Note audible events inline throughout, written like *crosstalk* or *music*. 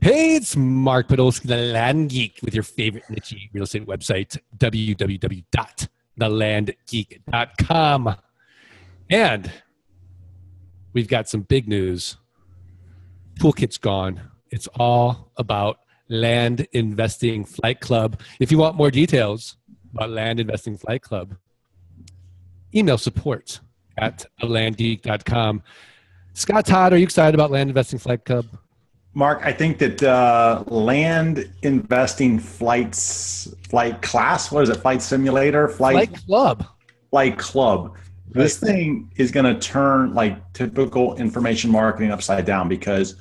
Hey, it's Mark Podolsky, the Land Geek, with your favorite niche real estate website, www.thelandgeek.com. And we've got some big news. Toolkit's gone. It's all about Land Investing Flight Club. If you want more details about Land Investing Flight Club, email support at thelandgeek.com. Scott Todd, are you excited about Land Investing Flight Club? Mark, I think that uh, land investing flights, flight class, what is it? Flight simulator, flight, flight club, flight club. This thing is going to turn like typical information marketing upside down because,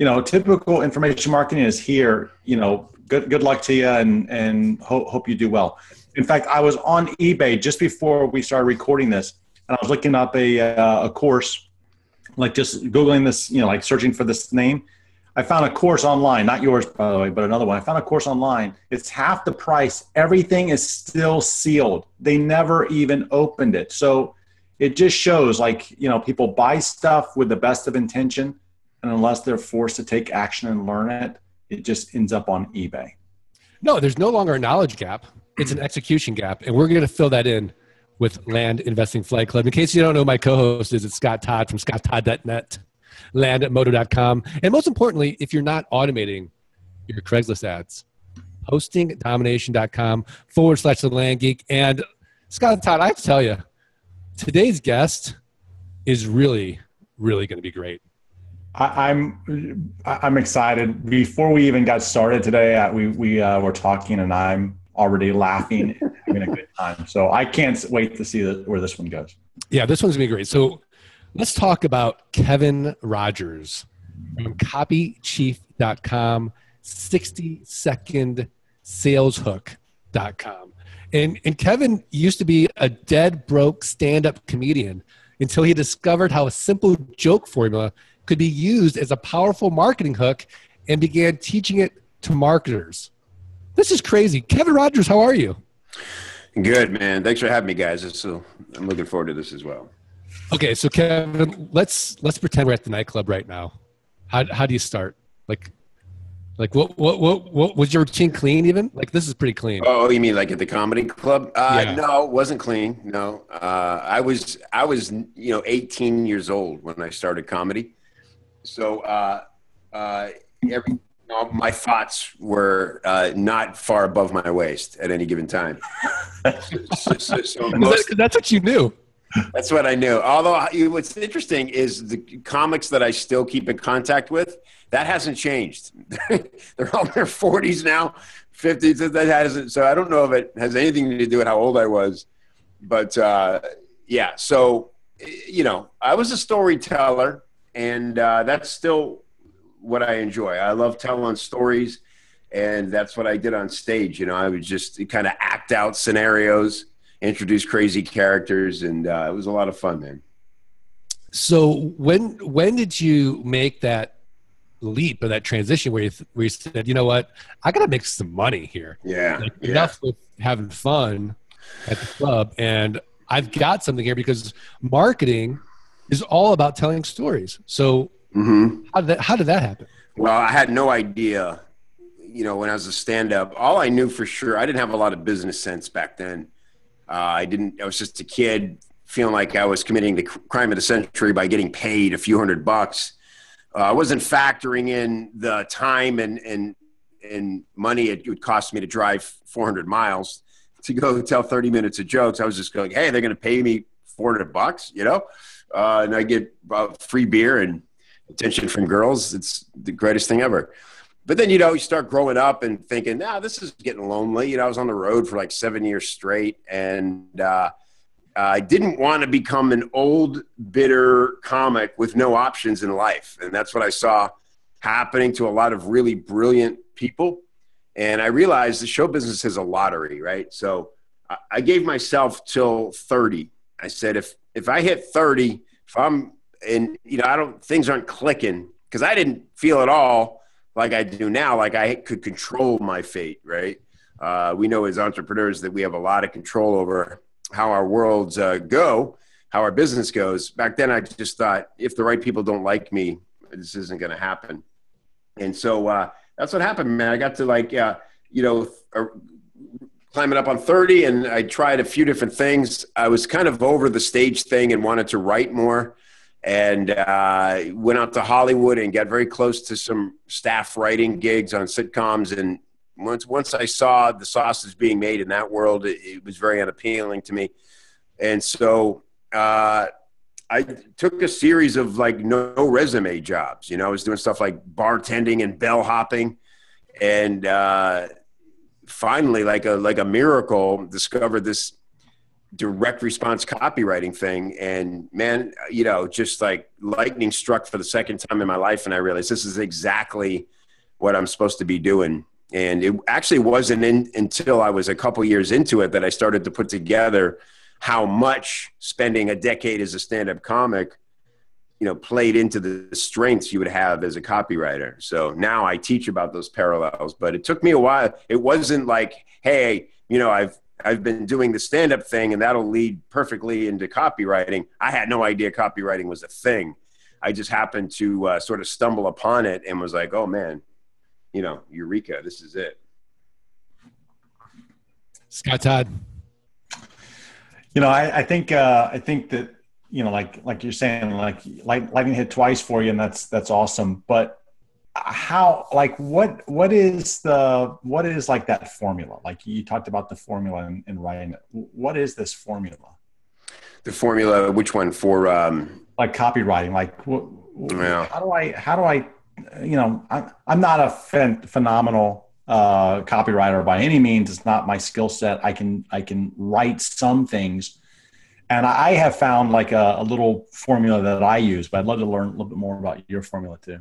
you know, typical information marketing is here. You know, good good luck to you, and and hope hope you do well. In fact, I was on eBay just before we started recording this, and I was looking up a uh, a course, like just googling this, you know, like searching for this name I found a course online, not yours, by the way, but another one. I found a course online. It's half the price. Everything is still sealed. They never even opened it. So it just shows like, you know, people buy stuff with the best of intention. And unless they're forced to take action and learn it, it just ends up on eBay. No, there's no longer a knowledge gap. It's an execution gap. And we're going to fill that in with Land Investing Flight Club. In case you don't know, my co host is it's Scott Todd from scotttodd.net land at moto.com. And most importantly, if you're not automating your Craigslist ads, hostingdomination.com forward slash the land geek. And Scott and Todd, I have to tell you, today's guest is really, really going to be great. I, am I'm excited. Before we even got started today, uh, we we uh, were talking, and I'm already laughing, having a good time. So I can't wait to see the, where this one goes. Yeah, this one's gonna be great. So Let's talk about Kevin Rogers from copychief.com, 60 second saleshook.com. And, and Kevin used to be a dead broke stand up comedian until he discovered how a simple joke formula could be used as a powerful marketing hook and began teaching it to marketers. This is crazy. Kevin Rogers, how are you? Good, man. Thanks for having me, guys. So I'm looking forward to this as well. Okay, so Kevin, let's let's pretend we're at the nightclub right now. How how do you start? Like like what what what what was your routine clean even? Like this is pretty clean. Oh, you mean like at the comedy club? Uh, yeah. No, it wasn't clean. No, uh, I was I was you know 18 years old when I started comedy, so uh, uh, every my thoughts were uh, not far above my waist at any given time. *laughs* so, so, so most, that's what you knew. That's what I knew. Although what's interesting is the comics that I still keep in contact with, that hasn't changed. *laughs* They're all in their 40s now, 50s. That hasn't. So I don't know if it has anything to do with how old I was, but uh, yeah. So you know, I was a storyteller, and uh, that's still what I enjoy. I love telling stories, and that's what I did on stage. You know, I would just kind of act out scenarios introduce crazy characters, and uh, it was a lot of fun, man. So when when did you make that leap or that transition where you, th- where you said, you know what, I got to make some money here. Yeah, like, yeah. Enough with having fun at the club, and I've got something here because marketing is all about telling stories. So mm-hmm. how did that how did that happen? Well, I had no idea. You know, when I was a stand up, all I knew for sure, I didn't have a lot of business sense back then. Uh, I didn't. I was just a kid feeling like I was committing the crime of the century by getting paid a few hundred bucks. Uh, I wasn't factoring in the time and and and money it would cost me to drive 400 miles to go tell 30 minutes of jokes. I was just going, hey, they're going to pay me 400 bucks, you know, uh, and I get free beer and attention from girls. It's the greatest thing ever but then you know you start growing up and thinking nah this is getting lonely. You know i was on the road for like seven years straight and uh, i didn't want to become an old bitter comic with no options in life and that's what i saw happening to a lot of really brilliant people and i realized the show business is a lottery right? So i gave myself till 30 i said if if i hit 30 if i'm and you know i don't things aren't clicking. Because i didn't feel at all like I do now, like I could control my fate, right? Uh, we know as entrepreneurs that we have a lot of control over how our worlds uh, go, how our business goes. Back then, I just thought if the right people don't like me, this isn't going to happen. And so uh, that's what happened, man. I got to like, uh, you know, uh, climbing up on 30 and I tried a few different things. I was kind of over the stage thing and wanted to write more and uh, went out to Hollywood and got very close to some staff writing gigs on sitcoms. And once, once I saw the sausage being made in that world, it, it was very unappealing to me. And so uh, I took a series of like no, no, resume jobs. You know, I was doing stuff like bartending and bell hopping, and uh, finally, like a like a miracle, discovered this direct response copywriting thing. And man, you know, just like lightning struck for the second time in my life, and I realized this is exactly what I'm supposed to be doing. And it actually wasn't in, until I was a couple years into it that I started to put together how much spending a decade as a stand-up comic you know played into the strengths you would have as a copywriter so now i teach about those parallels but it took me a while it wasn't like hey you know i've i've been doing the stand-up thing and that'll lead perfectly into copywriting. I had no idea copywriting was a thing. I just happened to uh, sort of stumble upon it and was like oh man you know eureka this is it. Scott todd. You know, I, I think uh, I think that you know, like like you're saying, like light, lightning hit twice for you, and that's that's awesome. But how, like, what what is the what is like that formula? Like you talked about the formula in, in writing it. What is this formula? The formula, which one for? Um, like copywriting. Like, what, yeah. how do I how do I you know I'm I'm not a phen- phenomenal uh, copywriter by any means. It's not my skill set. I can I can write some things, and I have found like a, a, little formula that I use. But I'd love to learn a little bit more about your formula too.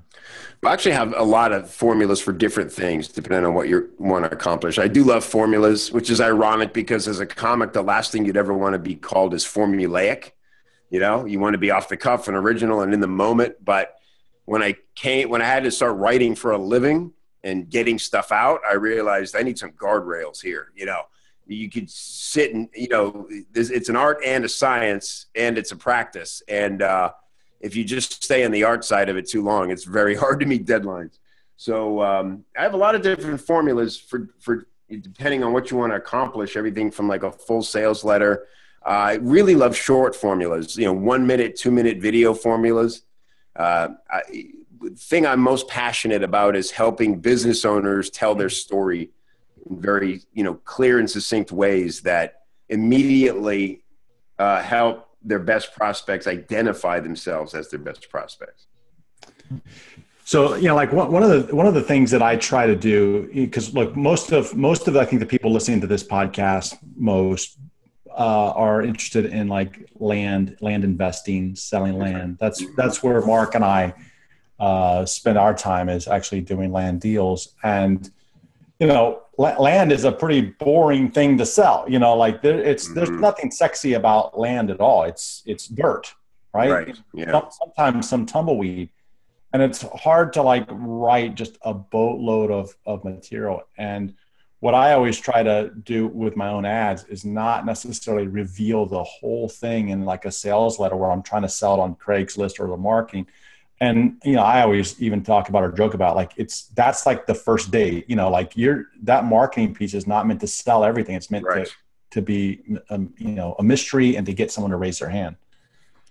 I actually have a lot of formulas for different things, depending on what you want to accomplish. I do love formulas, which is ironic because as a comic, the last thing you'd ever want to be called is formulaic. You know, you want to be off the cuff and original and in the moment. But when I came, when I had to start writing for a living and getting stuff out, I realized I need some guardrails here. You know, you could sit and you know, it's an art and a science, and it's a practice. And uh, if you just stay on the art side of it too long, it's very *laughs* hard to meet deadlines. So um, I have a lot of different formulas for for depending on what you want to accomplish. Everything from like a full sales letter. Uh, I really love short formulas. You know, one minute, two minute video formulas. Uh, I, thing I'm most passionate about is helping business owners tell their story in very you know clear and succinct ways that immediately uh, help their best prospects identify themselves as their best prospects. So you know, like one, one of the one of the things that I try to do because look, most of most of I think the people listening to this podcast most uh, are interested in like land land investing, selling land. That's that's where Mark and I uh, spend our time is actually doing land deals. And, you know, land is a pretty boring thing to sell. You know, like there, it's mm-hmm. there's nothing sexy about land at all. It's it's dirt, right? right. Yeah. Sometimes some tumbleweed, and it's hard to like write just a boatload of of material. And what I always try to do with my own ads is not necessarily reveal the whole thing in like a sales letter where I'm trying to sell it on Craigslist or the marketing and you know i always even talk about or joke about like it's that's like the first date you know like you're that marketing piece is not meant to sell everything it's meant right. to to be um, you know a mystery and to get someone to raise their hand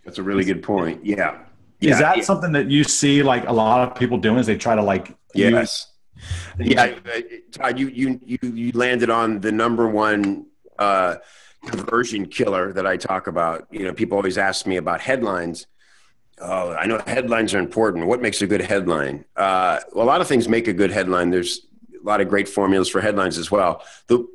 that's a really good point yeah, yeah. is that yeah. something that you see like a lot of people doing is they try to like yes use- yeah Todd, you you you you landed on the number one uh conversion killer that i talk about you know people always ask me about headlines Oh, I know headlines are important. What makes a good headline? Uh, a lot of things make a good headline. There's a lot of great formulas for headlines as well. The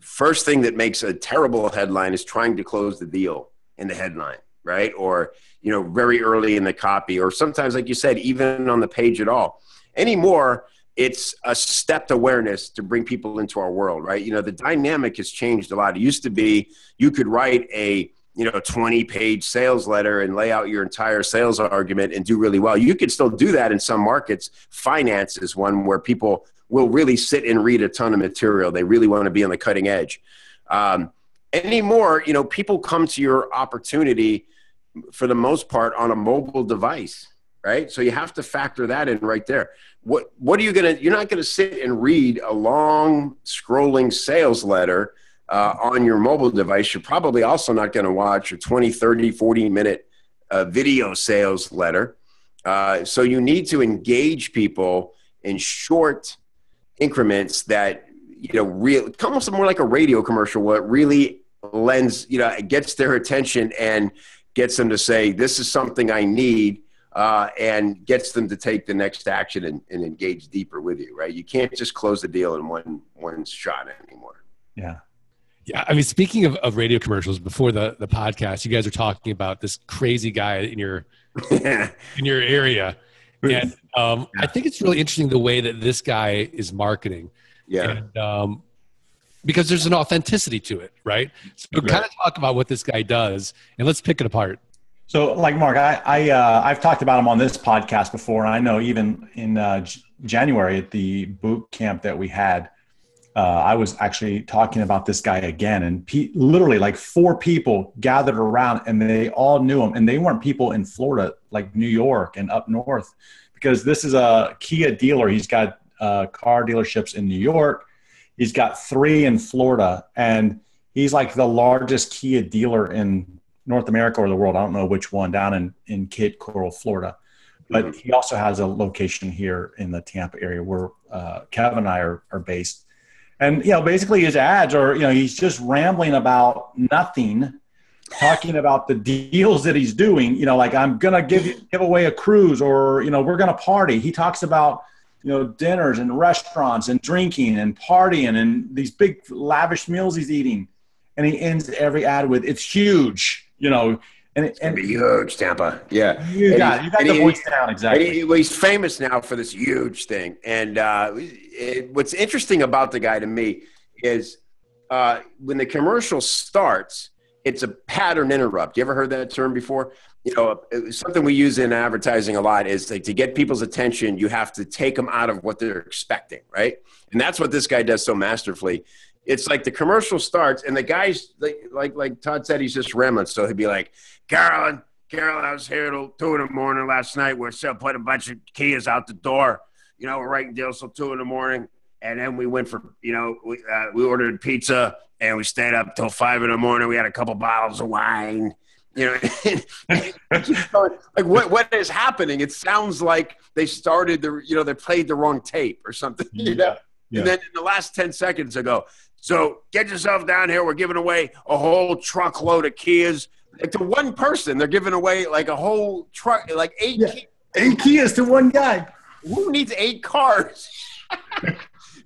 first thing that makes a terrible headline is trying to close the deal in the headline, right? Or, you know, very early in the copy, or sometimes, like you said, even on the page at all. Anymore, it's a stepped awareness to bring people into our world, right? You know, the dynamic has changed a lot. It used to be you could write a you know 20 page sales letter and lay out your entire sales argument and do really well you could still do that in some markets finance is one where people will really sit and read a ton of material they really want to be on the cutting edge um, anymore you know people come to your opportunity for the most part on a mobile device right? So you have to factor that in right there. What what are you gonna? You're not gonna sit and read a long scrolling sales letter uh, on your mobile device. You're probably also not gonna watch a 20, 30, 40 minute uh, video sales letter. Uh, so you need to engage people in short increments that you know real almost more like a radio commercial what really lends you know it gets their attention and gets them to say this is something i need uh, and gets them to take the next action and, and engage deeper with you right you can't just close the deal in one one shot anymore yeah yeah, I mean, speaking of, of radio commercials, before the, the podcast, you guys are talking about this crazy guy in your in your area, and um, I think it's really interesting the way that this guy is marketing. Yeah. And, um, because there's an authenticity to it, right? So right. kind of talk about what this guy does, and let's pick it apart. So, like Mark, I, I uh, I've talked about him on this podcast before, and I know even in uh, J- January at the boot camp that we had, uh, I was actually talking about this guy again, and pe- literally like four people gathered around, and they all knew him, and they weren't people in Florida, like New York and up north, because this is a Kia dealer. He's got uh, car dealerships in New York. He's got three in Florida, and he's like the largest Kia dealer in North America or the world. I don't know which one down in, in Cape Coral, Florida. But mm-hmm. he also has a location here in the Tampa area where uh, Kevin and I are, are based. And, you know, basically his ads are, you know, he's just rambling about nothing, talking about the deals that he's doing. You know, like I'm going to give, you give away a cruise or, you know, we're going to party. He talks about you know dinners and restaurants and drinking and partying and these big lavish meals he's eating. And he ends every ad with it's huge you know. And it's and be huge tampa. Yeah. You got you got the he, voice down exactly. he, well, he's famous now for this huge thing. And uh, it, what's interesting about the guy to me is uh, when the commercial starts it's a pattern interrupt. You ever heard that term before? You know something we use in advertising a lot is like to get people's attention you have to take them out of what they're expecting right? And that's what this guy does so masterfully. It's like the commercial starts and the guy's like like, like todd said he's just rambling. So he'd be like carolyn carolyn i was here till two in the morning last night. We're still putting a bunch of Kias out the door you know we're writing deals till two in the morning. And then we went for you know we, uh, we ordered pizza and we stayed up till five in the morning. We had a couple bottles of wine you know. *laughs* Like what what is happening? It sounds like they started the you know they played the wrong tape or something *laughs* you know? Yeah. and then in the last 10 seconds ago so get yourself down here. We're giving away a whole truckload of Kias. Like to one person they're giving away like a whole truck like eight yeah. Kias. eight Kias to one guy who needs eight cars? *laughs*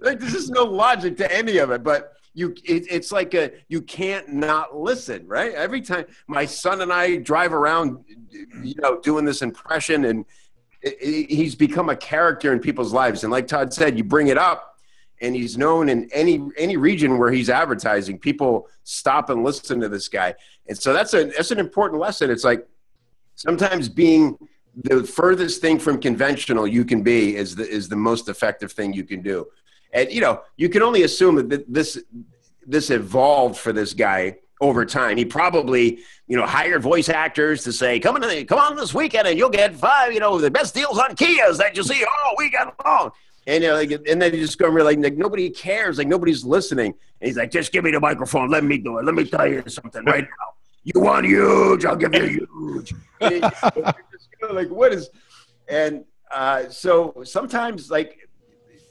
Like there's just no logic to any of it but you it, it's like a you can't not listen right? Every time my son and i drive around you know doing this impression and it, it, he's become a character in people's lives. And like todd said you bring it up and he's known in any any region where he's advertising people stop and listen to this guy. And so that's a that's an important lesson. It's like sometimes being the furthest thing from conventional you can be is the is the most effective thing you can do and you know you can only assume that this this evolved for this guy over time. He probably, you know, hired voice actors to say, "Come on, come on this weekend, and you'll get five, you know, the best deals on Kias that you see all weekend long." And you know, like, and then you just go and like, like nobody cares, like nobody's listening. And he's like, "Just give me the microphone, let me do it. Let me tell you something right *laughs* now. You want huge? I'll give you *laughs* huge." *laughs* like, what is? And uh, so sometimes, like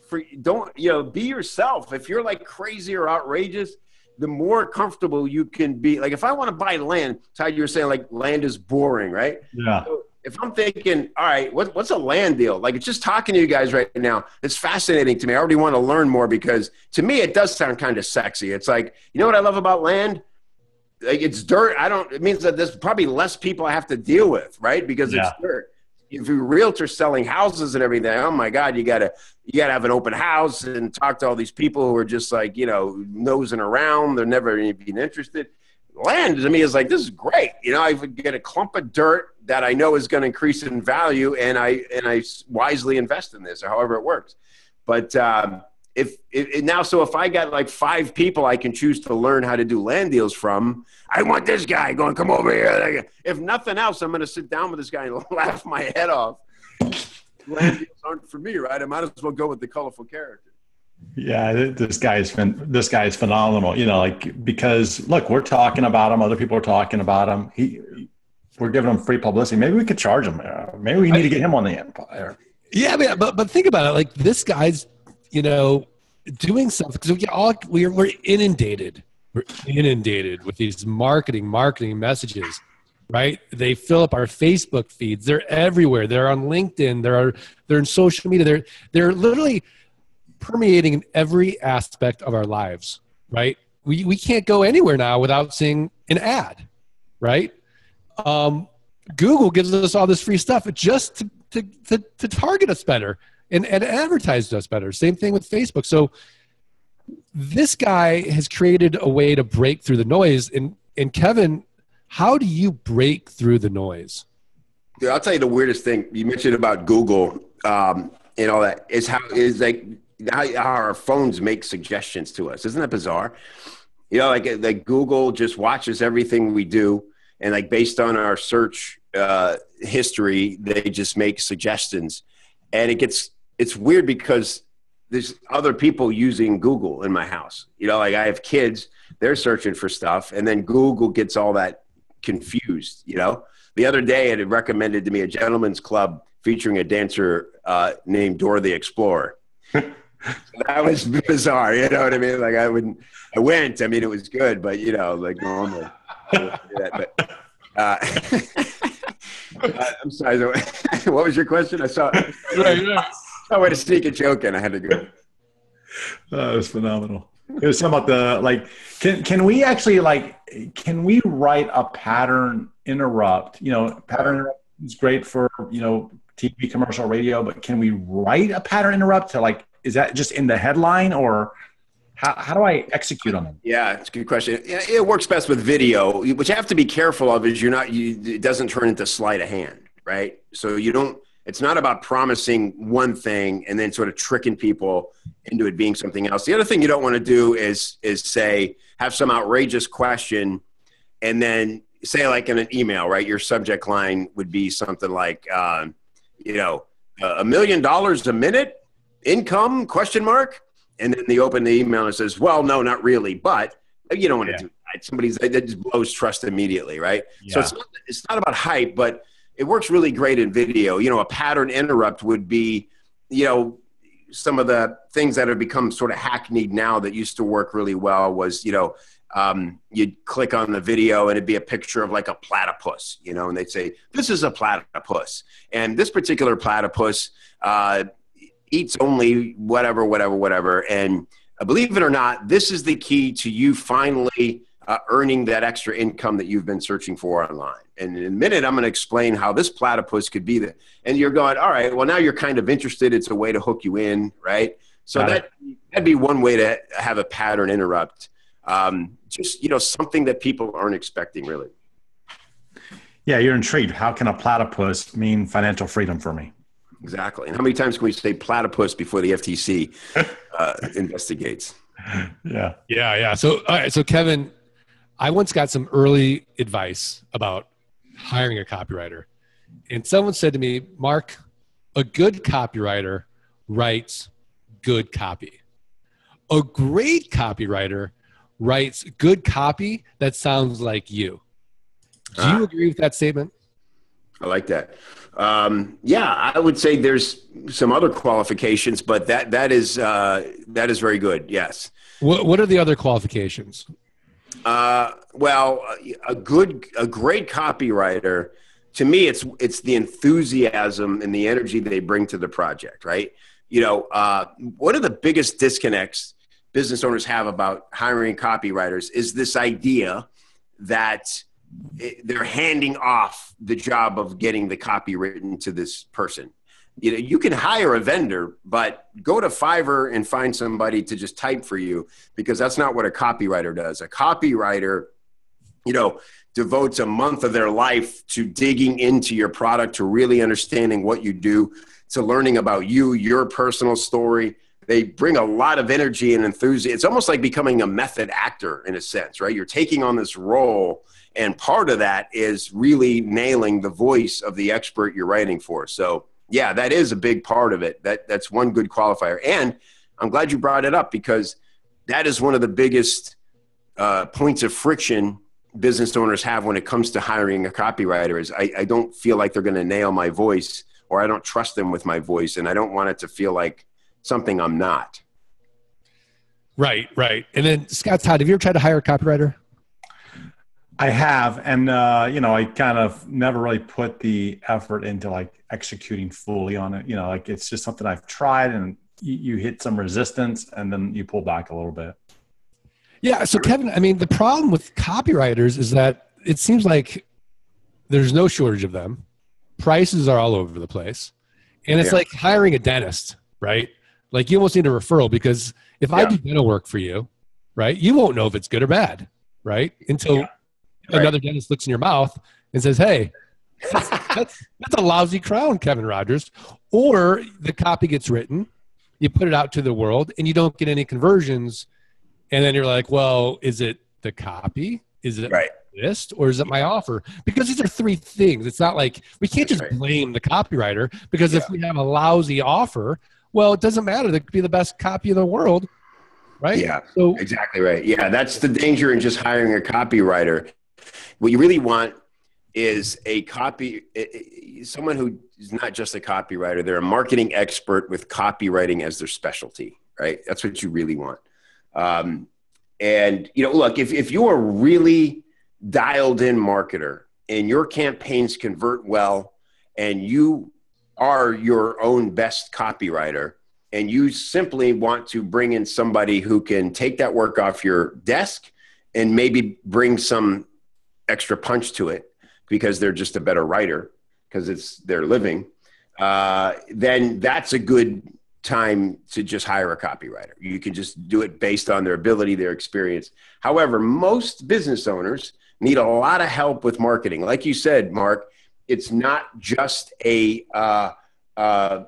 for don't you know be yourself if you're like crazy or outrageous the more comfortable you can be like if i want to buy land how you were saying like land is boring right yeah so if i'm thinking all right what, what's a land deal like it's just talking to you guys right now it's fascinating to me i already want to learn more because to me it does sound kind of sexy it's like you know what i love about land like it's dirt i don't it means that there's probably less people i have to deal with right because yeah. it's dirt if you're a realtor selling houses and everything, oh my God, you gotta you gotta have an open house and talk to all these people who are just like you know nosing around. They're never even interested. Land to me is like this is great. You know, I would get a clump of dirt that I know is going to increase in value, and I and I wisely invest in this, or however it works. But um, if, if now so if i got like five people i can choose to learn how to do land deals from i want this guy going come over here if nothing else i'm going to sit down with this guy and *laughs* laugh my head off land deals aren't for me, right? I might as well go with the colorful character. Yeah, this guy is this guy is phenomenal. You know, like because look, we're talking about him. Other people are talking about him. He, we're giving him free publicity. Maybe we could charge him. Uh, maybe we need to get him on the Empire. Yeah, but but think about it. Like this guy's, you know, doing something because we all we're we're inundated. We're inundated with these marketing marketing messages right? They fill up our Facebook feeds. They're everywhere. They're on LinkedIn. They're they're in social media. They're they're literally permeating in every aspect of our lives, right? We we can't go anywhere now without seeing an ad, right? Um, Google gives us all this free stuff just to to to, to target us better and, and advertise us better. Same thing with Facebook. So this guy has created a way to break through the noise and and Kevin how do you break through the noise? Dude, I'll tell you the weirdest thing you mentioned about Google um, and all that is how is like how, how our phones make suggestions to us. Isn't that bizarre? You know, like like Google just watches everything we do, and like based on our search uh, history, they just make suggestions, and it gets it's weird because there's other people using Google in my house. You know, like I have kids, they're searching for stuff, and then Google gets all that confused. You know, the other day it had recommended to me a gentleman's club featuring a dancer uh, named Dora the Explorer. *laughs* that was bizarre. You know what I mean? Like I wouldn't, I went. I mean, it was good, but you know, like normal. but, uh, *laughs* I'm sorry. *laughs* what was your question? I saw. Right, right. I went to sneak a joke in. I had to go. *laughs* That was phenomenal. It was something about the like. Can can we actually like? Can we write a pattern interrupt? You know, pattern interrupt is great for you know TV, commercial, radio, but can we write a pattern interrupt to like? Is that just in the headline or? How, how do I execute on them? Yeah, it's a good question. It works best with video. What you have to be careful of is you're not. You, it doesn't turn into sleight of hand, right? So you don't it's not about promising one thing and then sort of tricking people into it being something else. The other thing you don't want to do is is say have some outrageous question and then say like in an email, right? Your subject line would be something like, uh, you know, a million dollars a minute income question mark, and then they open the email and says, well, no, not really, but you don't want yeah. to do that. Somebody's that just blows trust immediately, right? Yeah. So it's not, it's not about hype, but it works really great in video. You know, a pattern interrupt would be, you know, some of the things that have become sort of hackneyed now that used to work really well was, you know, um, you'd click on the video and it'd be a picture of like a platypus, you know, and they'd say, this is a platypus. And this particular platypus uh, eats only whatever, whatever, whatever. And uh, believe it or not, this is the key to you finally uh, earning that extra income that you've been searching for online. And in a minute, I'm going to explain how this platypus could be that. And you're going, all right, well, now you're kind of interested. It's a way to hook you in, right? So that, that'd be one way to have a pattern interrupt. Um, just, you know, something that people aren't expecting, really. Yeah, you're intrigued. How can a platypus mean financial freedom for me? Exactly. And how many times can we say platypus before the FTC *laughs* uh, investigates? Yeah. Yeah. Yeah. So, all right. So, Kevin, I once got some early advice about hiring a copywriter. And someone said to me, Mark, a good copywriter writes good copy. A great copywriter writes good copy that sounds like you. Do you ah. agree with that statement? I like that. Um, yeah, I would say there's some other qualifications, but that that is uh, that is very good. Yes. What What are the other qualifications? Uh, well, a good, a great copywriter. To me, it's it's the enthusiasm and the energy they bring to the project, right? You know, uh, one of the biggest disconnects business owners have about hiring copywriters is this idea that they're handing off the job of getting the copy written to this person you know you can hire a vendor but go to fiverr and find somebody to just type for you because that's not what a copywriter does. A copywriter you know devotes a month of their life to digging into your product to really understanding what you do to learning about you your personal story. They bring a lot of energy and enthusiasm it's almost like becoming a method actor in a sense right? You're taking on this role and part of that is really nailing the voice of the expert you're writing for. So yeah, that is a big part of it. That that's one good qualifier. And I'm glad you brought it up because that is one of the biggest uh, points of friction business owners have when it comes to hiring a copywriter is I, I don't feel like they're going to nail my voice or I don't trust them with my voice and I don't want it to feel like something I'm not. Right, right. And then Scott Todd, have you ever tried to hire a copywriter? I have, and uh, you know, I kind of never really put the effort into like executing fully on it. You know, like it's just something I've tried, and you, you hit some resistance, and then you pull back a little bit. Yeah. So, Kevin, I mean, the problem with copywriters is that it seems like there's no shortage of them. Prices are all over the place. And it's Yeah. like hiring a dentist, right? Like you almost need a referral because if I do dental work for you, right, you won't know if it's good or bad, right? Until Yeah. another dentist looks in your mouth and says, hey, that's, that's, a lousy crown, Kevin Rogers. Or the copy gets written, you put it out to the world, and you don't get any conversions. And then you're like, well, is it the copy? Is it Right. list or is it my offer? Because these are three things. It's not like we can't just blame the copywriter because if we have a lousy offer, well, it doesn't matter. That could be the best copy in the world, right? Yeah. So Exactly right. Yeah, that's the danger in just hiring a copywriter. What you really want is a copy, someone who is not just a copywriter, they're a marketing expert with copywriting as their specialty, right? That's what you really want. Um, and, you know, look, if, if you're a really dialed in marketer and your campaigns convert well and you are your own best copywriter, and you simply want to bring in somebody who can take that work off your desk and maybe bring some extra punch to it because they're just a better writer because it's their living, uh, then that's a good time to just hire a copywriter. You can just do it based on their ability, their experience. However, most business owners need a lot of help with marketing. Like you said, Mark, it's not just a uh, uh,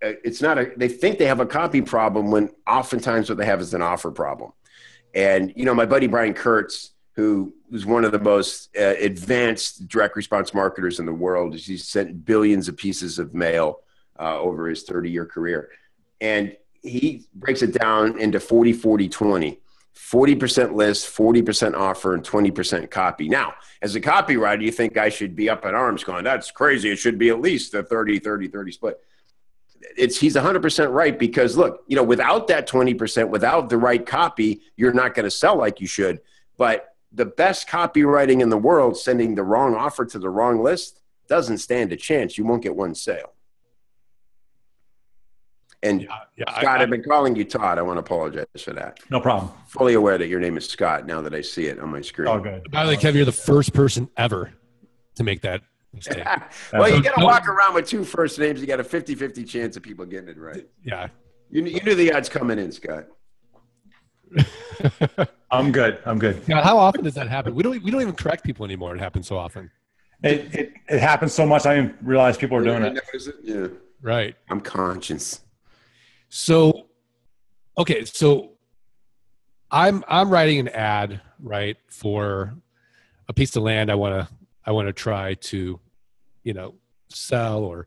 it's not a they think they have a copy problem when oftentimes what they have is an offer problem and you know my buddy brian kurtz who was one of the most uh, advanced direct response marketers in the world. He sent billions of pieces of mail uh, over his 30 year career. And he breaks it down into 40 40 20 40% list 40% offer and 20% copy. Now as a copywriter you think i should be up in arms going that's crazy. It should be at least a 30 30 30 split. It's he's 100% right because look you know without that 20% without the right copy you're not going to sell like you should. But the best copywriting in the world sending the wrong offer to the wrong list doesn't stand a chance you won't get one sale and yeah, yeah. Scott I- I, have been calling you todd i want to apologize for that No problem. fully aware that your name is scott now that i see it on my screen Oh, good. by the way, Kevin, you're the first person ever to make that mistake. *laughs* well you got to walk around with two first names you got a 50-50 chance of people getting it right Yeah. you, you knew the odds coming in scott *laughs* I'm good. I'm good. Yeah, how often does that happen? We don't we don't even correct people anymore. It happens so often. It, it, it happens so much. I didn't realize people are doing it. it? Yeah. Right. I'm conscious. So okay, so I'm I'm writing an ad, right, for a piece of land I want to I want to try to, you know, sell or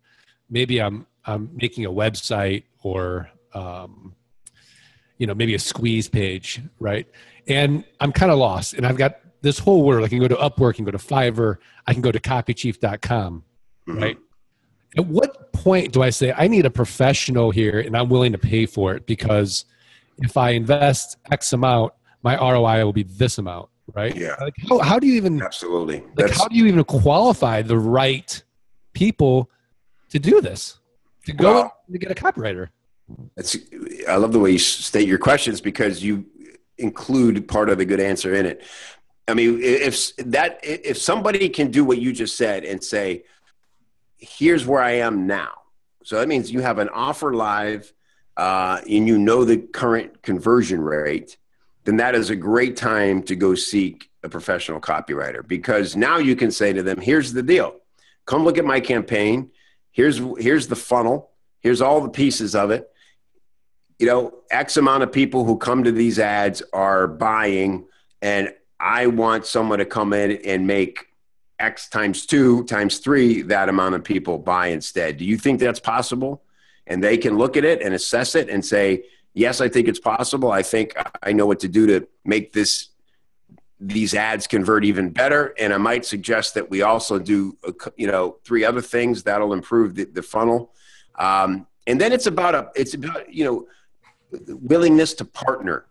maybe I'm I'm making a website or um you know, maybe a squeeze page, right? And I'm kind of lost and I've got this whole world. I can go to Upwork, I can go to Fiverr, I can go to copychief.com, Mhm. right? At what point do I say I need a professional here and I'm willing to pay for it because if I invest X amount, my ROI will be this amount, right? Yeah. Like how, how do you even Absolutely. like That's, how do you even qualify the right people to do this? To go Well- to get a copywriter. that's, I love the way you state your questions because you include part of the good answer in it. I mean, if that, if somebody can do what you just said and say, here's where I am now. So that means you have an offer live uh, and you know the current conversion rate, then that is a great time to go seek a professional copywriter because now you can say to them, here's the deal. Come look at my campaign. Here's, here's the funnel. Here's all the pieces of it. You know, X amount of people who come to these ads are buying, and I want someone to come in and make X times two times three that amount of people buy instead. Do you think that's possible? And they can look at it and assess it and say, yes, I think it's possible. I think I know what to do to make this these ads convert even better. And I might suggest that we also do, you know, three other things that'll improve the, the funnel. Um, and then it's about a, it's about, you know, willingness to partner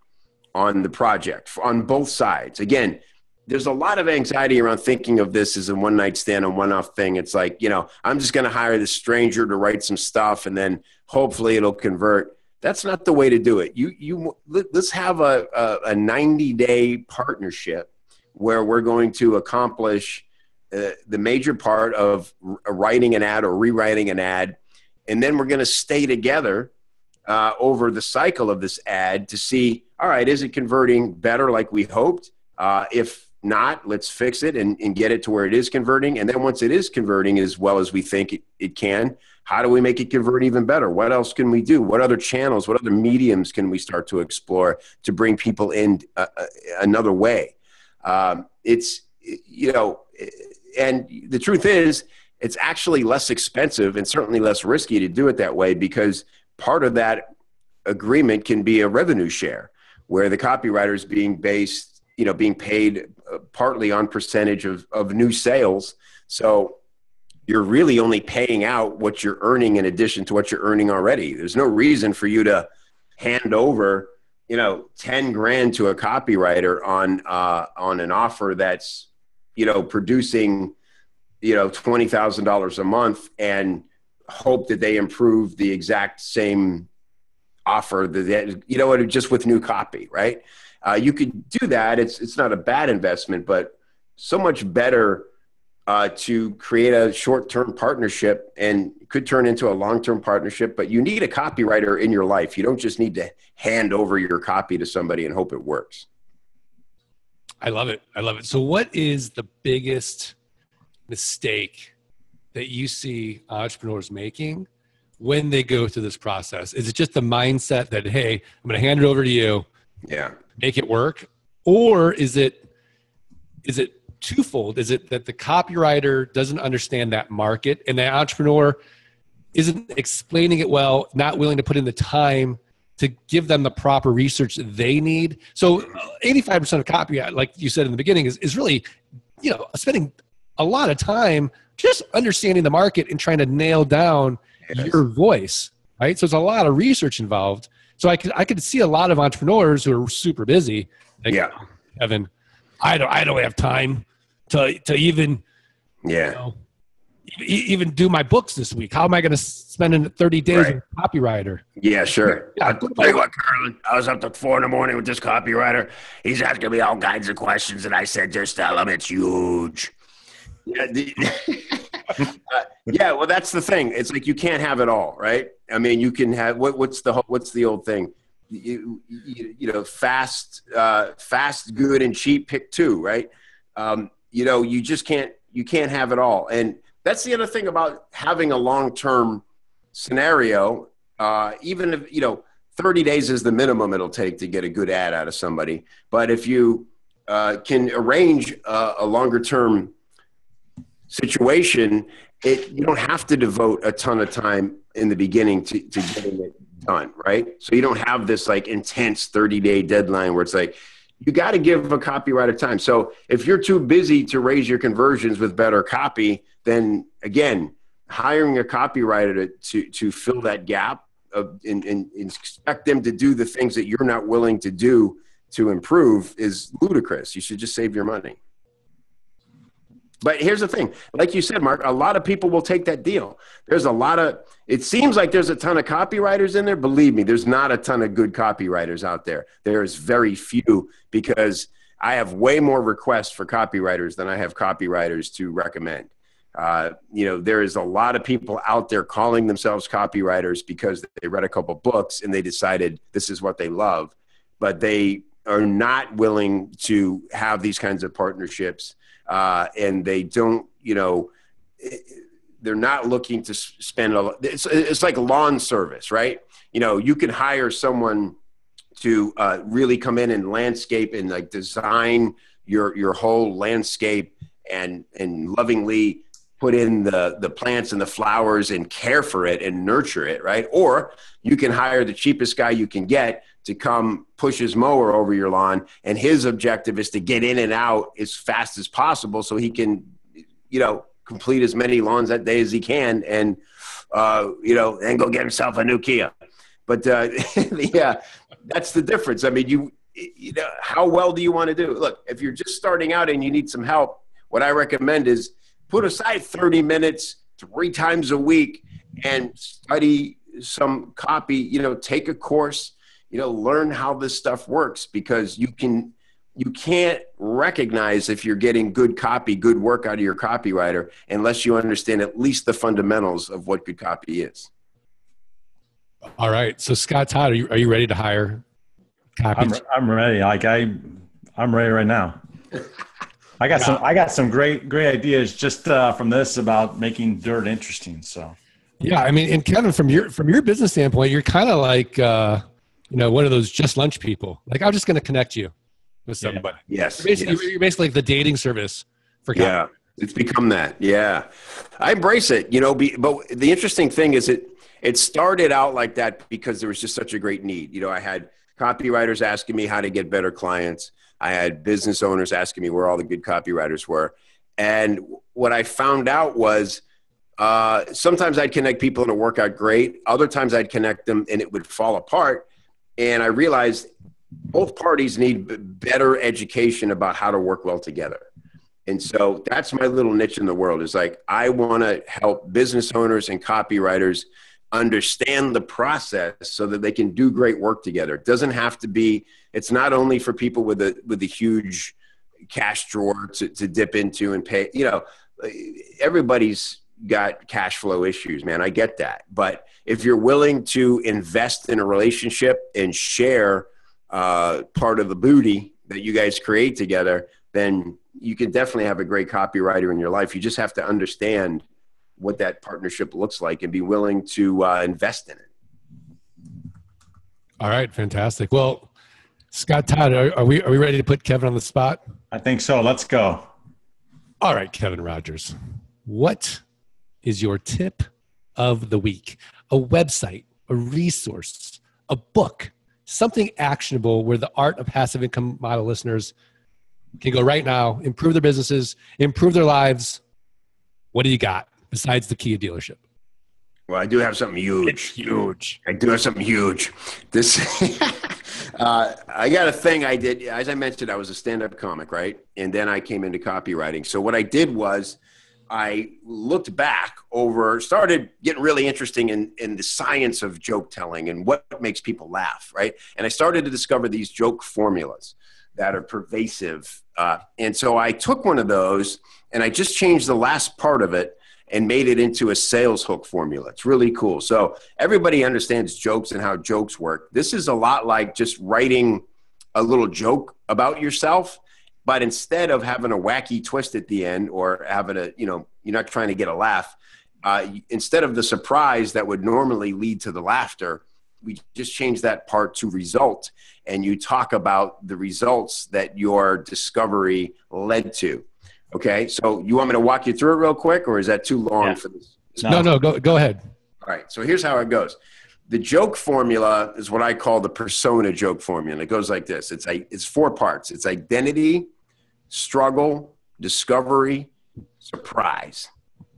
on the project on both sides. Again, there's a lot of anxiety around thinking of this as a one night stand and one off thing. It's like, you know, I'm just going to hire this stranger to write some stuff and then hopefully it'll convert. That's not the way to do it. You, you, let's have a, a, a 90 day partnership where we're going to accomplish uh, the major part of writing an ad or rewriting an ad. And then we're going to stay together uh, over the cycle of this ad to see, all right, is it converting better like we hoped? Uh, if not, let's fix it and, and, get it to where it is converting. And then once it is converting as well as we think it, it can, how do we make it convert even better? What else can we do? What other channels, what other mediums can we start to explore to bring people in uh, uh another way? Um, it's, you know, and the truth is, it's actually less expensive and certainly less risky to do it that way because part of that agreement can be a revenue share where the copywriter is being based, you know, being paid uh, partly on percentage of, of new sales. So you're really only paying out what you're earning in addition to what you're earning already. There's no reason for you to hand over, you know, 10 grand to a copywriter on, uh, on an offer that's, you know, producing, you know, $20,000 a month and hope that they improve the exact same offer that you know what just with new copy right? Uh, you could do that. It's it's not a bad investment but so much better uh, to create a short-term partnership and could turn into a long-term partnership but you need a copywriter in your life. You don't just need to hand over your copy to somebody and hope it works. I love it. I love it. So what is the biggest mistake that you see entrepreneurs making when they go through this process? Is it just the mindset that, hey, I'm going to hand it over to you, yeah, make it work, or is it is it twofold? Is it that the copywriter doesn't understand that market and the entrepreneur isn't explaining it well, not willing to put in the time to give them the proper research they need? So, 85% of copy, like you said in the beginning, is, is really, you know, spending a lot of time just understanding the market and trying to nail down yes. your voice, right? So there's a lot of research involved. So I could I could see a lot of entrepreneurs who are super busy. Like, yeah, Evan, I don't I don't have time to to even yeah. You know, even do my books this week. How am I going to spend 30 days right. with a copywriter? Yeah, sure. Yeah, I'll tell you what, Carlin, I was up to four in the morning with this copywriter. He's asking me all kinds of questions, and I said, just tell him it's huge. Yeah, the, *laughs* uh, yeah. Well, that's the thing. It's like you can't have it all, right? I mean, you can have what, what's the what's the old thing? You, you, you know, fast, uh, fast, good, and cheap. Pick two, right? Um, you know, you just can't you can't have it all, and that's the other thing about having a long term scenario. Uh, even if you know, thirty days is the minimum it'll take to get a good ad out of somebody. But if you uh, can arrange a, a longer term situation, it you don't have to devote a ton of time in the beginning to, to getting it done, right? So you don't have this like intense 30 day deadline where it's like you got to give a copywriter time. So if you're too busy to raise your conversions with better copy, then again, hiring a copywriter to to, to fill that gap of, and, and, and expect them to do the things that you're not willing to do to improve is ludicrous. You should just save your money. But here's the thing, like you said, Mark, a lot of people will take that deal. There's a lot of, it seems like there's a ton of copywriters in there. Believe me, there's not a ton of good copywriters out there. There's very few because I have way more requests for copywriters than I have copywriters to recommend. Uh, you know, there is a lot of people out there calling themselves copywriters because they read a couple books and they decided this is what they love, but they are not willing to have these kinds of partnerships uh, and they don't, you know, they're not looking to spend a lot. It's, it's like lawn service, right? You know, you can hire someone to uh, really come in and landscape and like design your your whole landscape and and lovingly put in the the plants and the flowers and care for it and nurture it right or you can hire the cheapest guy you can get to come push his mower over your lawn and his objective is to get in and out as fast as possible so he can you know complete as many lawns that day as he can and uh, you know and go get himself a new kia. But uh, *laughs* yeah that's the difference. I mean you you know how well do you want to do? Look if you're just starting out and you need some help what i recommend is put aside 30 minutes three times a week and study some copy you know take a course you know learn how this stuff works because you can you can't recognize if you're getting good copy good work out of your copywriter unless you understand at least the fundamentals of what good copy is all right so scott todd are you, are you ready to hire copy I'm, I'm ready like i i'm ready right now *laughs* I got yeah. some. I got some great, great ideas just uh, from this about making dirt interesting. So, yeah, I mean, and Kevin, from your from your business standpoint, you're kind of like, uh, you know, one of those just lunch people. Like, I'm just going to connect you with somebody. Yeah. Yes, you're basically, yes. you're basically like the dating service for. Yeah, it's become that. Yeah, I embrace it. You know, be, but the interesting thing is it it started out like that because there was just such a great need. You know, I had copywriters asking me how to get better clients. I had business owners asking me where all the good copywriters were. And what I found out was uh, sometimes I'd connect people and it work out great. Other times I'd connect them and it would fall apart. And I realized both parties need better education about how to work well together. And so that's my little niche in the world is like, I want to help business owners and copywriters understand the process so that they can do great work together. It doesn't have to be, it's not only for people with a, with a huge cash drawer to, to dip into and pay, you know, everybody's got cash flow issues, man. I get that. But if you're willing to invest in a relationship and share uh, part of the booty that you guys create together, then you can definitely have a great copywriter in your life. You just have to understand what that partnership looks like and be willing to uh, invest in it. All right, fantastic. Well, Scott Todd, are, are, we are we ready to put Kevin on the spot? I think so. Let's go. All right, Kevin Rogers, what is your tip of the week? A website, a resource, a book, something actionable where the art of passive income model listeners can go right now, improve their businesses, improve their lives. What do you got? besides the Kia dealership? Well, I do have something huge. It's huge. I do have something huge. This, *laughs* uh, I got a thing I did. As I mentioned, I was a stand-up comic, right? And then I came into copywriting. So what I did was, I looked back over, started getting really interesting in in the science of joke telling and what makes people laugh, right? And I started to discover these joke formulas that are pervasive. Uh, and so I took one of those and I just changed the last part of it and made it into a sales hook formula. It's really cool. So everybody understands jokes and how jokes work. This is a lot like just writing a little joke about yourself, but instead of having a wacky twist at the end or having a, you know, you're not trying to get a laugh, uh, instead of the surprise that would normally lead to the laughter, we just change that part to result and you talk about the results that your discovery led to Okay, so you want me to walk you through it real quick, or is that too long yeah. for this? No, no, no, go go ahead. All right, so here's how it goes. The joke formula is what I call the persona joke formula. It goes like this: it's a, it's four parts. It's identity, struggle, discovery, surprise.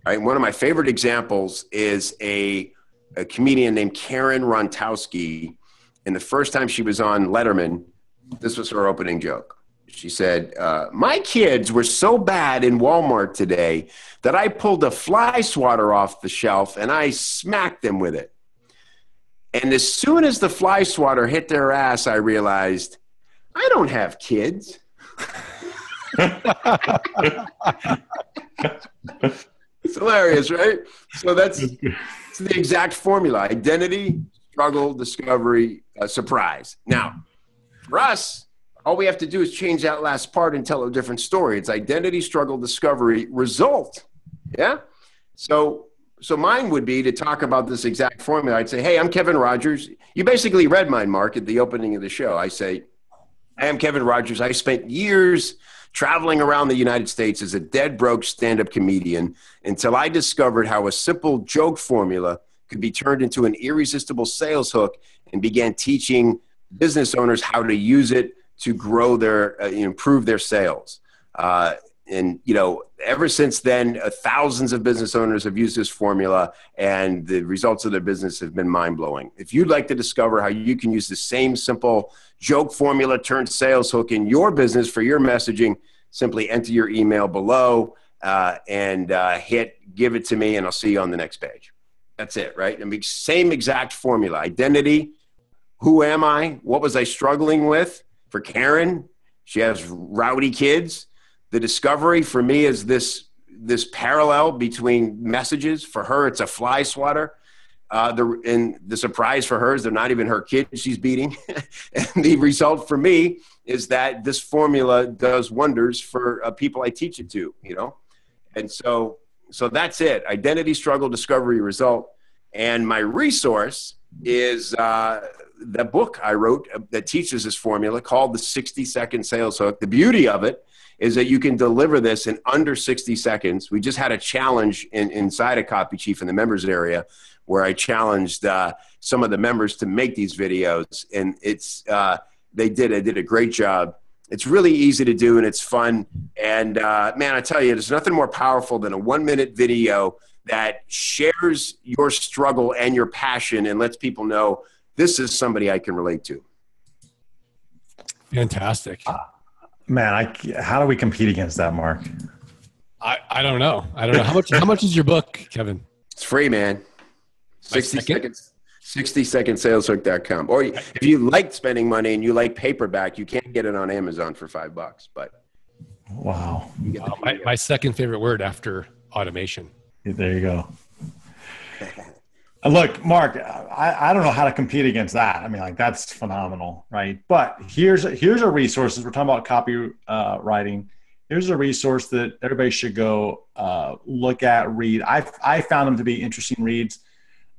All right, one of my favorite examples is a, a comedian named Karen Rontowski. And the first time she was on Letterman, this was her opening joke. She said, uh, My kids were so bad in Walmart today that I pulled a fly swatter off the shelf and I smacked them with it. And as soon as the fly swatter hit their ass, I realized I don't have kids. *laughs* *laughs* it's hilarious, right? So that's, that's the exact formula identity, struggle, discovery, uh, surprise. Now, for us, all we have to do is change that last part and tell a different story. It's identity, struggle, discovery, result. Yeah. So, so mine would be to talk about this exact formula. I'd say, Hey, I'm Kevin Rogers. You basically read mine, Mark, at the opening of the show. I say, I am Kevin Rogers. I spent years traveling around the United States as a dead broke stand up comedian until I discovered how a simple joke formula could be turned into an irresistible sales hook and began teaching business owners how to use it to grow their, uh, improve their sales. Uh, and you know ever since then uh, thousands of business owners have used this formula and the results of their business have been mind-blowing. If you'd like to discover how you can use the same simple joke formula turned sales hook in your business for your messaging simply enter your email below uh, and uh, hit give it to me and i'll see you on the next page. That's it right? I mean, same exact formula. Identity who am i? What was i struggling with? For karen she has rowdy kids the discovery for me is this this parallel between messages. For her, it's a fly swatter. Uh, the and the surprise for her is they're not even her kids she's beating. *laughs* and the result for me is that this formula does wonders for uh, people I teach it to. You know, and so so that's it. Identity struggle, discovery, result. And my resource is uh, the book I wrote that teaches this formula called the 60 second sales hook. The beauty of it is that you can deliver this in under 60 seconds. We just had a challenge in, inside a Copy Chief in the members area where I challenged uh, some of the members to make these videos, and it's uh, they did. They did a great job. It's really easy to do and it's fun. And uh, man, I tell you, there's nothing more powerful than a one minute video that shares your struggle and your passion and lets people know this is somebody I can relate to. Fantastic. Man, I how do we compete against that, Mark? I, I don't know. I don't know how much. how much is your book, Kevin? It's free, man. Sixty seconds. 60 saleshook.com or if you like spending money and you like paperback you can't get it on amazon for five bucks but wow, wow my, my second favorite word after automation there you go Look, Mark, I, I don't know how to compete against that. I mean, like that's phenomenal, right? But here's here's a resource. We're talking about copywriting. Uh, here's a resource that everybody should go uh, look at, read. I I found them to be interesting reads.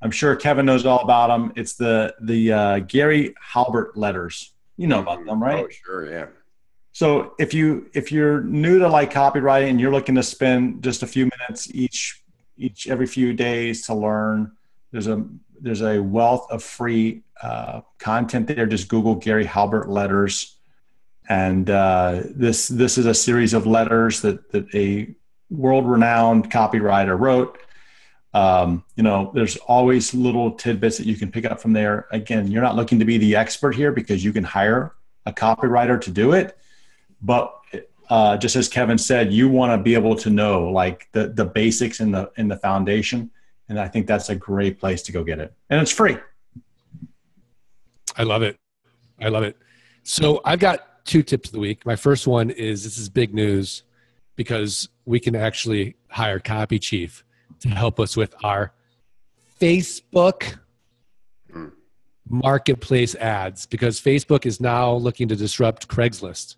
I'm sure Kevin knows all about them. It's the the uh, Gary Halbert letters. You know about them, right? Oh, sure, yeah. So if you if you're new to like copywriting and you're looking to spend just a few minutes each each every few days to learn there's a there's a wealth of free uh, content there. Just Google Gary Halbert letters, and uh, this this is a series of letters that that a world-renowned copywriter wrote. Um, you know, there's always little tidbits that you can pick up from there. Again, you're not looking to be the expert here because you can hire a copywriter to do it, but uh, just as Kevin said, you want to be able to know like the the basics in the in the foundation and I think that's a great place to go get it. And it's free. I love it. I love it. So I've got two tips of the week. My first one is this is big news because we can actually hire Copy Chief to help us with our Facebook marketplace ads because Facebook is now looking to disrupt Craigslist.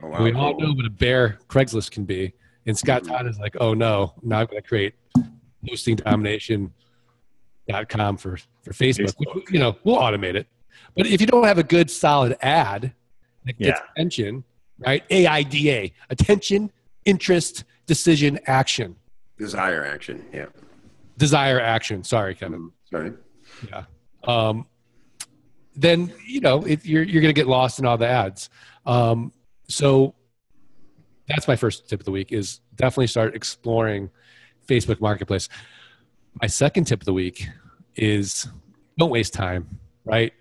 Oh, wow. We all know what a bear Craigslist can be. And Scott mm-hmm. Todd is like, oh no, now I'm going to create postingdomination.com for, for Facebook. Facebook. you know, we'll automate it. But if you don't have a good solid ad that gets yeah. attention, right? AIDA, attention, interest, decision, action. Desire action, yeah. Desire action. Sorry, Kevin. Mm, sorry. Yeah. Um, then you know if you're you're going to get lost in all the ads. Um, so that's my first tip of the week: is definitely start exploring Facebook Marketplace. My second tip of the week is don't waste time, right?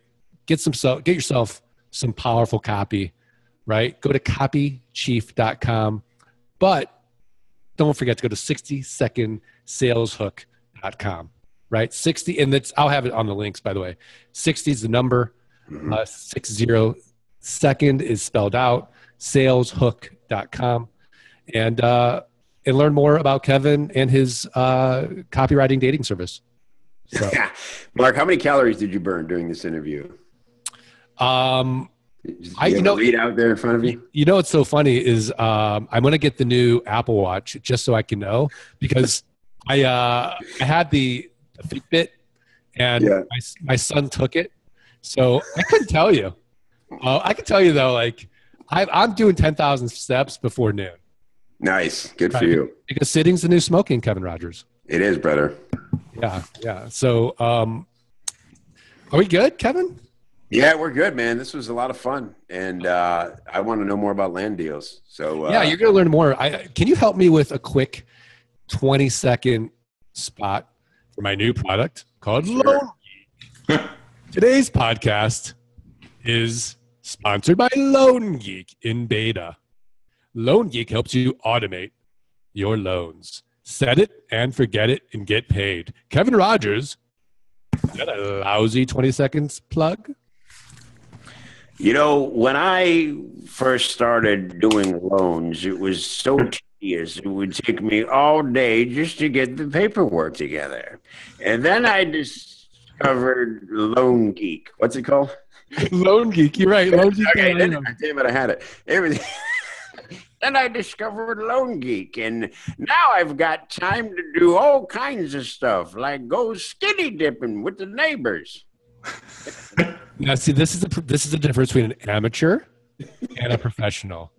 Get some so get yourself some powerful copy, right? Go to copychief.com, but don't forget to go to 60secondsaleshook.com, right? 60 and that's I'll have it on the links by the way. 60 is the number, mm-hmm. uh, 60 second is spelled out, saleshook.com. And uh and learn more about Kevin and his uh, copywriting dating service. So. *laughs* Mark, how many calories did you burn during this interview? Um, you I you know read out there in front of you. You know what's so funny is um, I'm going to get the new Apple Watch just so I can know because *laughs* I uh, I had the, Fitbit and yeah. my my son took it, so I couldn't tell you. Uh, I can tell you though, like I, I'm doing 10,000 steps before noon Nice. Good for you. because sitting's the new smoking, Kevin Rogers. It is, brother. Yeah, yeah. So, um, are we good, Kevin? Yeah, we're good, man. This was a lot of fun, and uh, I want to know more about land deals. So uh, yeah, you're going to learn more. I, can you help me with a quick 20 second spot for my new product called Sure. Loan Geek? *laughs* Today's podcast is sponsored by Loan Geek in beta. Loan Geek helps you automate your loans. Set it and forget it and get paid. Kevin Rogers, is that a lousy 20 seconds plug? You know, when I first started doing loans, it was so tedious. It would take me all day just to get the paperwork together. And then I discovered Loan Geek. What's it called? Loan Geek, you're right. *laughs* Loan Geek. Okay, I then, know. damn it, I had it. Everything. *laughs* then I discovered Loan Geek, and now I've got time to do all kinds of stuff, like go skinny dipping with the neighbors. *laughs* Now, see, this is the this is the difference between an amateur and a professional,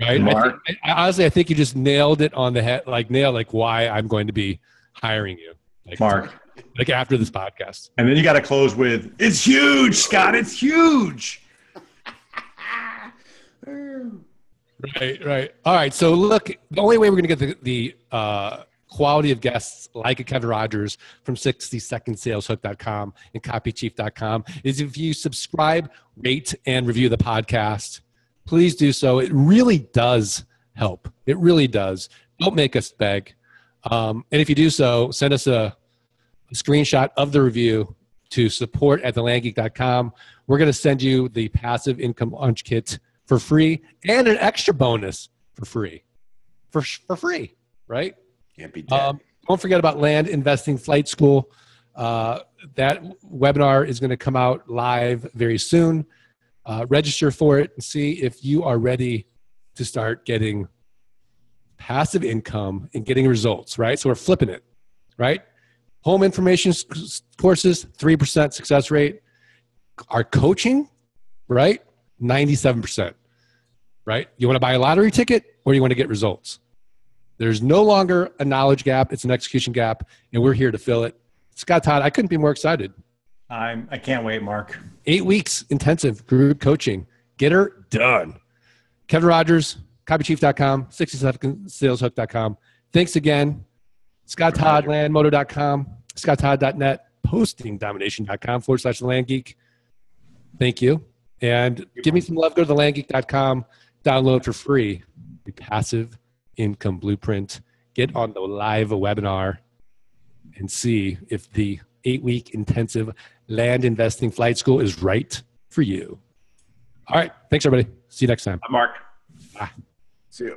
right? I, Mark. think, I, honestly, I think you just nailed it on the head, like nail, like why I'm going to be hiring you, like, Mark. like after this podcast. And then you got to close with, it's huge, Scott. It's huge. *laughs* *laughs* Right, right. All right. So look, the only way we're going to get the, the uh, quality of guests like a Kevin Rogers from 60secondsaleshook.com and copychief.com is if you subscribe, rate, and review the podcast. Please do so. It really does help. It really does. Don't make us beg. Um, and if you do so, send us a, a screenshot of the review to support at thelandgeek.com. We're going to send you the passive income launch kit for free and an extra bonus for free. For, for free, right? Can't be dead. Um, don't forget about Land Investing Flight School. Uh, that webinar is going to come out live very soon. Uh, register for it and see if you are ready to start getting passive income and getting results, right? So we're flipping it, right? Home information courses, 3% success rate. Our coaching, right? 97%, right? You want to buy a lottery ticket or you want to get results? There's no longer a knowledge gap, it's an execution gap, and we're here to fill it. Scott Todd, I couldn't be more excited. I'm, I can't wait, Mark. Eight weeks intensive group coaching. Get her done. Kevin Rogers, copychief.com, 67saleshook.com. Thanks again. Scott Todd, landmodo.com, scotttodd.net, postingdomination.com forward slash the land geek. Thank you. And give me some love. Go to the landgeek.com, download for free the passive income blueprint. Get on the live webinar and see if the eight week intensive land investing flight school is right for you. All right. Thanks, everybody. See you next time. I'm Mark. Bye. See you.